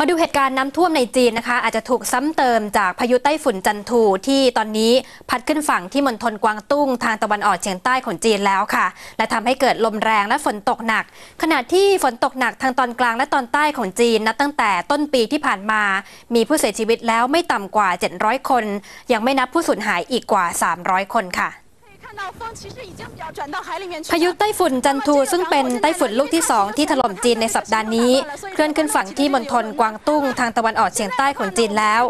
มาดูเหตุการณ์น้ำท่วมในจีนนะคะ อาจจะถูกซ้ำเติมจากพายุไต้ฝุ่นจันทูที่ตอนนี้พัดขึ้นฝั่งที่มณฑลกวางตุ้งทางตะวันออกเฉียงใต้ของจีนแล้วค่ะ และทำให้เกิดลมแรงและฝนตกหนัก ขณะที่ฝนตกหนักทางตอนกลางและตอนใต้ของจีนนับตั้งแต่ต้นปีที่ผ่านมา มีผู้เสียชีวิตแล้วไม่ต่ำกว่า 700 คน ยังไม่นับผู้สูญหายอีกกว่า 300 คนค่ะ พายุไต้ฝุ่นจันทูซึ่งเป็นไต้ฝุ่นลูกที่สองที่ถล่มจีนในสัปดาห์นี้ เคลื่อนขึ้นฝั่งที่มณฑลกวางตุ้งทางตะวันออกเฉียงใต้ของจีนแล้ว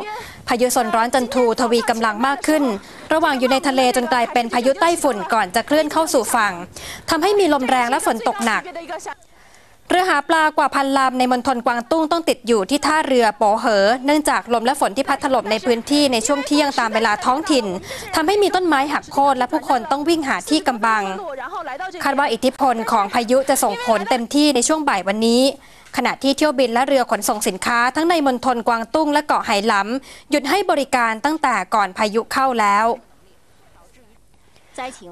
พายุโซนร้อนจันทูทวีกำลังมากขึ้น ระหว่างอยู่ในทะเลจนกลายเป็นพายุไต้ฝุ่นก่อนจะเคลื่อนเข้าสู่ฝั่งทำให้มีลมแรงและฝนตกหนัก เรือหาปลากว่าพันลำในมณฑลกวางตุ้งต้องติดอยู่ที่ท่าเรือโปเหอ เนื่องจากลมและฝนที่พัดถล่มในพื้นที่ในช่วงเที่ยงตามเวลาท้องถิ่นทำให้มีต้นไม้หักโค่นและผู้คนต้องวิ่งหาที่กำบัง คาดว่าอิทธิพลของพายุจะส่งผลเต็มที่ในช่วงบ่ายวันนี้ ขณะที่เที่ยวบินและเรือขนส่งสินค้าทั้งในมณฑลกวางตุ้งและเกาะไหหลำหยุดให้บริการตั้งแต่ก่อนพายุเข้าแล้ว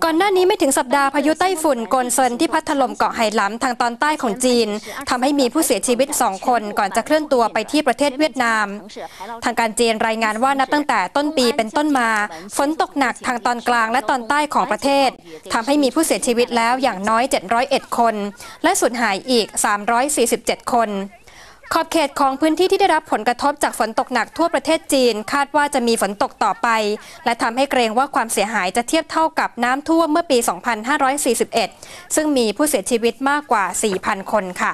ก่อนหน้านี้ไม่ถึงสัปดาห์พายุไต้ฝุ่นโกนเซินที่พัดถล่มเกาะไหหลำทางตอนใต้ของจีนทำให้มีผู้เสียชีวิตสองคนก่อนจะเคลื่อนตัวไปที่ประเทศเวียดนาม ทางการจีนรายงานว่านับตั้งแต่ต้นปีเป็นต้นมา ฝนตกหนักทางตอนกลางและตอนใต้ของประเทศทำให้มีผู้เสียชีวิตแล้วอย่างน้อย 701 คน และสูญหายอีก 347 คน ขอบเขตของพื้นที่ที่ได้รับผลกระทบจากฝนตกหนักทั่วประเทศจีน คาดว่าจะมีฝนตกต่อไป และทำให้เกรงว่าความเสียหายจะเทียบเท่ากับน้ำท่วมเมื่อปี 2541 ซึ่งมีผู้เสียชีวิตมากกว่า 4,000 คนค่ะ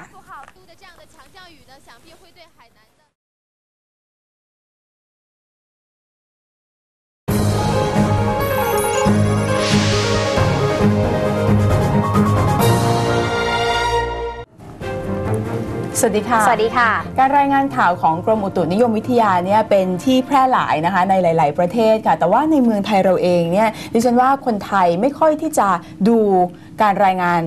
สวัสดีค่ะ สวัสดีค่ะ การรายงานข่าวของกรมอุตุนิยมวิทยาเนี่ยเป็นที่แพร่หลายนะคะในหลาย ๆ ประเทศค่ะ แต่ว่าในเมืองไทยเราเองเนี่ยดิฉันว่าคนไทยไม่ค่อยที่จะดูการรายงาน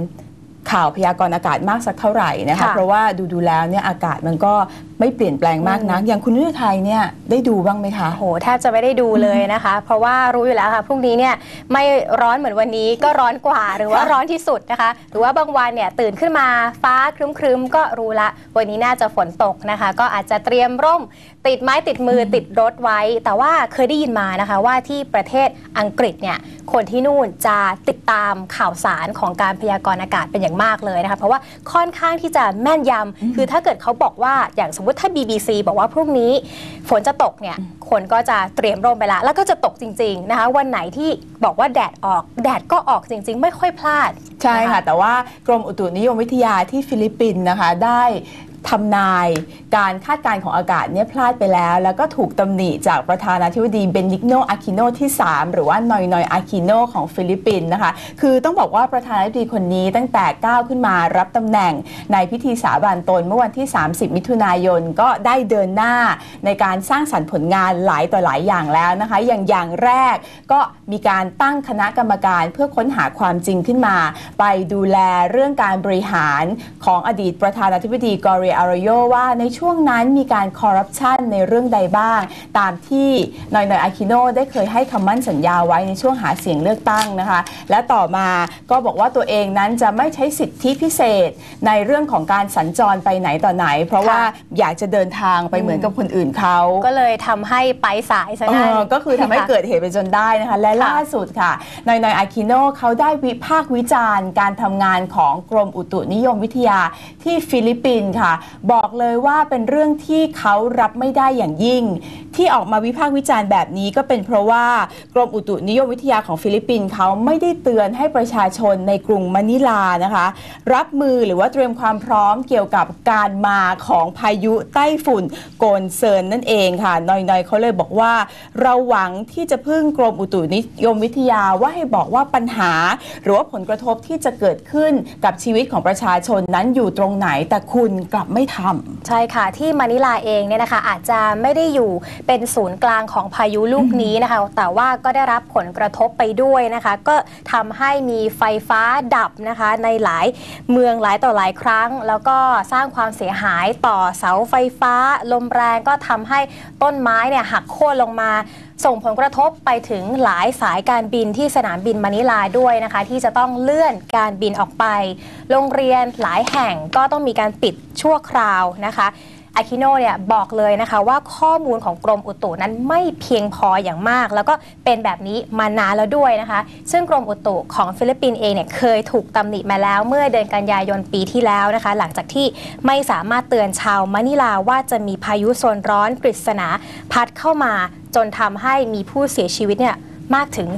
ข่าวพยากรณ์อากาศมากสักเท่าไหร่นะคะ ค่ะ เพราะว่าดูดูๆแล้วเนี่ยอากาศมันก็ไม่เปลี่ยนแปลงมากนัก อย่างคุณนุชไทยเนี่ยได้ดูบ้างไหมคะโอ้โหแทบจะไม่ได้ดูเลยนะคะ เพราะว่ารู้อยู่แล้วค่ะพรุ่งนี้เนี่ยไม่ร้อนเหมือนวันนี้ก็ร้อนกว่าหรือว่าค่ะร้อนที่สุดนะคะ หรือว่าบางวันเนี่ยตื่นขึ้นมาฟ้าครึ้มๆ ก็รู้ละ วันนี้น่าจะฝนตกนะคะ ก็อาจจะเตรียมร่ม ติดไม้ติดมือติดรถไว้ แต่ว่าเคยได้ยินมานะคะว่าที่ประเทศอังกฤษเนี่ยคนที่นู่นจะติดตามข่าวสารของการพยากรณ์อากาศเป็นอย่างมากเลยนะคะเพราะว่าค่อนข้างที่จะแม่นยำคือถ้าเกิดเขาบอกว่าอย่างสมมติถ้า BBC บอกว่าพรุ่งนี้ฝนจะตกเนี่ยคนก็จะเตรียมร่มไปละ แล้วก็จะตกจริงๆนะคะวันไหนที่บอกว่าแดดออก แดดก็ออกจริง ๆ ไม่ค่อยพลาด ใช่ค่ะ แต่ว่ากรมอุตุนิยมวิทยาที่ฟิลิปปินส์นะคะได้ทำนายการคาดการณ์ของอากาศเนี่ยพลาดไปแล้ว แล้วก็ถูกตำหนิจากประธานาธิบดีเบนิกโนอาคิโนที่ 3 หรือว่านอยนอยอาคิโนของฟิลิปปินส์นะคะ คือต้องบอกว่าประธานาธิบดีคนนี้ตั้งแต่ก้าวขึ้นมารับตำแหน่งในพิธีสาบานตนเมื่อวันที่ 30 มิถุนายนก็ได้เดินหน้าในการสร้างสรรค์ผลงานหลายต่อหลายอย่างแล้วนะคะ อย่างอย่างแรกก็มีการตั้งคณะกรรมการเพื่อค้นหาความจริงขึ้นมา ไปดูแลเรื่องการบริหารของอดีตประธานาธิบดีกอริอารโยว่าในช่วงนั้นมีการคอร์รัปชันในเรื่องใดบ้าง ตามที่นอยนอยอาคิโนได้เคยให้คำมั่นสัญญาไว้ในช่วงหาเสียงเลือกตั้งนะคะ และต่อมาก็บอกว่าตัวเองนั้นจะไม่ใช้สิทธิพิเศษในเรื่องของการสัญจรไปไหนต่อไหน เพราะว่าอยากจะเดินทางไปเหมือนกับคนอื่นเขาก็เลยทำให้ไปสายซะเองั้นอก็คือทำให้เกิดเหตุไปจนได้นะคะ และค่ะล่าสุดค่ะนอยนอยอาคิโนเขาได้วิพากษ์วิจารณ์ การทำงานของกรมอุตุนิยมวิทยาที่ฟิลิปปินส์ค่ะบอกเลยว่าเป็นเรื่องที่เขารับไม่ได้อย่างยิ่ง ที่ออกมาวิพากษ์วิจารณ์แบบนี้ก็เป็นเพราะว่ากรมอุตุนิยมวิทยาของฟิลิปปินส์เขาไม่ได้เตือนให้ประชาชนในกรุงมะนิลานะคะ รับมือหรือว่าเตรียมความพร้อมเกี่ยวกับการมาของพายุไต้ฝุ่นโกนเซินนั่นเองค่ะนอยๆเขาเลยบอกว่า เราหวังที่จะพึ่งกรมอุตุนิยมวิทยาว่าให้บอกว่าปัญหา หรือว่าผลกระทบที่จะเกิดขึ้นกับชีวิตของประชาชนนั้นอยู่ตรงไหนแต่คุณกลับไม่ทำใช่ค่ะ ที่มะนิลาเองเนี่ยนะคะอาจจะไม่ได้อยู่เป็นศูนย์กลางของพายุลูกนี้นะคะ แต่ว่าก็ได้รับผลกระทบไปด้วยนะคะ ก็ทำให้มีไฟฟ้าดับนะคะในหลายเมืองหลายต่อหลายครั้ง แล้วก็สร้างความเสียหายต่อเสาไฟฟ้า ลมแรงก็ทำให้ต้นไม้เนี่ยหักโค่นลงมาส่งผลกระทบไปถึงหลายสายการบินที่สนามบินมะนิลาด้วยนะคะ ที่จะต้องเลื่อนการบินออกไป โรงเรียนหลายแห่งก็ต้องมีการปิด ชั่วคราวนะคะอาคิโนเนี่ยบอกเลยนะคะว่าข้อมูลของกรมอุตุนั้นไม่เพียงพออย่างมาก แล้วก็เป็นแบบนี้มานานแล้วด้วยนะคะ ซึ่งกรมอุตุของฟิลิปปินส์เองเนี่ยเคยถูกตำหนิมาแล้วเมื่อเดือนกันยายนปีที่แล้วนะคะ หลังจากที่ไม่สามารถเตือนชาวมะนิลาว่าจะมีพายุโซนร้อนกฤษณาพัดเข้ามาจนทำให้มีผู้เสียชีวิตเนี่ย มากถึง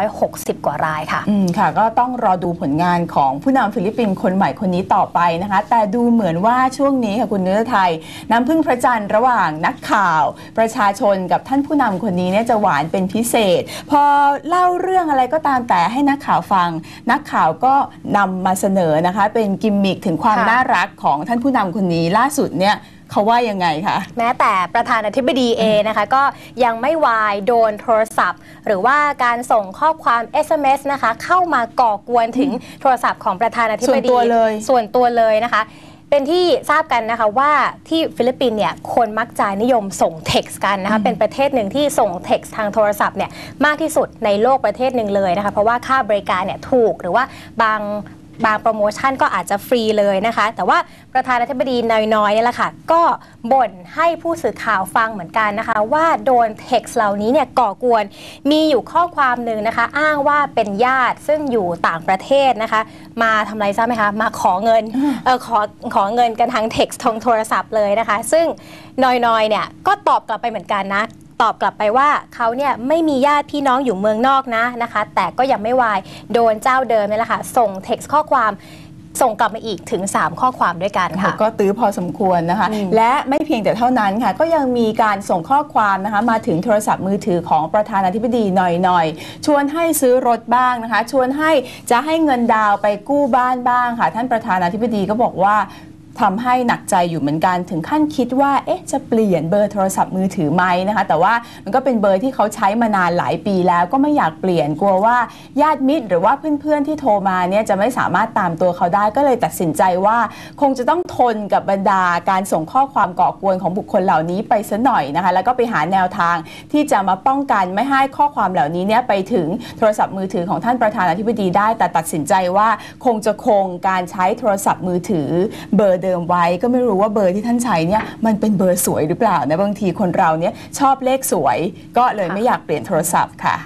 460 กว่ารายค่ะ อืมค่ะ ก็ต้องรอดูผลงานของผู้นำฟิลิปปินส์คนใหม่คนนี้ต่อไปนะคะ แต่ดูเหมือนว่าช่วงนี้ค่ะคุณเนื้อไทยน้ำพึ่งพระจันทร์ระหว่างนักข่าว ประชาชนกับท่านผู้นำคนนี้เนี่ยจะหวานเป็นพิเศษ พอเล่าเรื่องอะไรก็ตามแต่ให้นักข่าวฟัง นักข่าวก็นำมาเสนอนะคะ เป็นกิมมิคถึงความค่ะ น่ารักของท่านผู้นำคนนี้ล่าสุดเนี่ย เขาว่ายังไงคะ แม้แต่ประธานาธิบดีเองนะคะ ก็ยังไม่วายโดนโทรศัพท์ หรือว่าการส่งข้อความ SMS นะคะ เข้ามาก่อกวนถึงโทรศัพท์ของประธานาธิบดีส่วนตัวเลย ส่วนตัวเลยนะคะเป็นที่ทราบกันนะคะว่าที่ฟิลิปปินส์เนี่ยคนมักจะนิยมส่งเท็กซ์กันนะคะเป็นประเทศหนึ่งที่ส่งเท็กซ์ทางโทรศัพท์เนี่ยมากที่สุดในโลกประเทศหนึ่งเลยนะคะเพราะว่าค่าบริการเนี่ยถูกหรือว่าบาง บางโปรโมชั่นก็อาจจะฟรีเลยนะคะ แต่ว่าประธานาธิบดีนอยนอยเนี่ยแหละค่ะ ก็บ่นให้ผู้สื่อข่าวฟังเหมือนกันนะคะ ว่าโดนเท็กซ์เหล่านี้เนี่ยก่อกวน มีอยู่ข้อความหนึ่งนะคะ อ้างว่าเป็นญาติซึ่งอยู่ต่างประเทศนะคะ มาทำอะไรทราบไหมคะ มาขอเงินเออขอขอเงินกันทางเท็กซ์ทางโทรศัพท์เลยนะคะ ซึ่งน้อยๆเนี่ยก็ตอบกลับไปเหมือนกันนะ ตอบกลับไปว่าเขาเนี่ยไม่มีญาติพี่น้องอยู่เมืองนอกนะนะคะ แต่ก็ยังไม่วายโดนเจ้าเดิมนี่แหละค่ะ ส่งเท็กซ์ข้อความส่งกลับมาอีกถึง 3 ข้อความด้วยกันค่ะ ก็ตื้อพอสมควรนะคะอืมและไม่เพียงแต่เท่านั้นค่ะ ก็ยังมีการส่งข้อความนะคะ มาถึงโทรศัพท์มือถือของประธานาธิบดีหน่อยๆ ชวนให้ซื้อรถบ้างนะคะ ชวนให้จะให้เงินดาวน์ไปกู้บ้านบ้างค่ะ ท่านประธานาธิบดีก็บอกว่า ทำให้หนักใจอยู่เหมือนกันถึงขั้นคิดว่าเอ๊ะจะเปลี่ยนเบอร์โทรศัพท์มือถือไหมนะคะ แต่ว่ามันก็เป็นเบอร์ที่เขาใช้มานานหลายปีแล้วก็ไม่อยากเปลี่ยนกลัวว่าญาติมิตร หรือว่าเพื่อนๆที่โทรมาเนี่ยจะไม่สามารถตามตัวเขาได้ก็เลยตัดสินใจว่า คงจะต้องทนกับบรรดาการส่งข้อความก่อกวนของบุคคลเหล่านี้ไปซะหน่อยนะคะ แล้วก็ไปหาแนวทางที่จะมาป้องกันไม่ให้ข้อความเหล่านี้เนี่ยไปถึงโทรศัพท์มือถือของท่านประธานาธิบดีได้ แต่ตัดสินใจว่าคงจะคงการใช้โทรศัพท์มือถือเบอร์เดิมไว้ ก็ไม่รู้ว่าเบอร์ที่ท่านใช้เนี่ยมันเป็นเบอร์สวยหรือเปล่านะบางทีคนเราเนี่ยชอบเลขสวย ก็เลยไม่อยากเปลี่ยนโทรศัพท์ค่ะ